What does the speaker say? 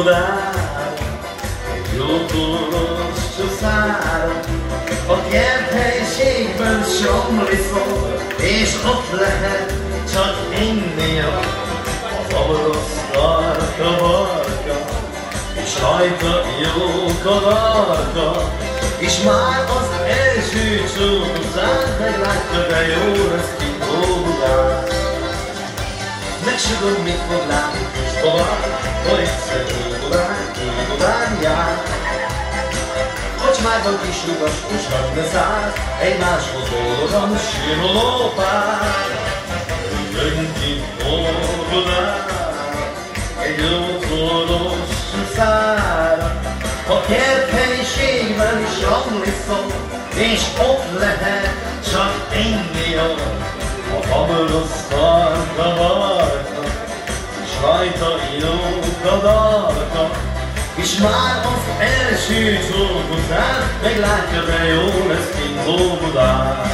csodál, egy lótoros csaszára, a kert helyiségben somli szól, és ott lehet csak inni a zavaros tarka barka, és rajta jó kadarka, és már az első csúszát meglátja, de jó lesz ki Óbudán. Megsugod, mit fog látni, és tovább, hogy szegény. Kocsmában kis lugas, és de száz, egymáshoz boldogan síroló pár. Ki Óbudán, egy lótoros szára, a kerthelyiségben is ramliszom, és ott lehet csak inni a a fabarosz tarka barka, és rajta jó kadarka, és már az első csók után meglátja, de jó lesz kint Óbudán.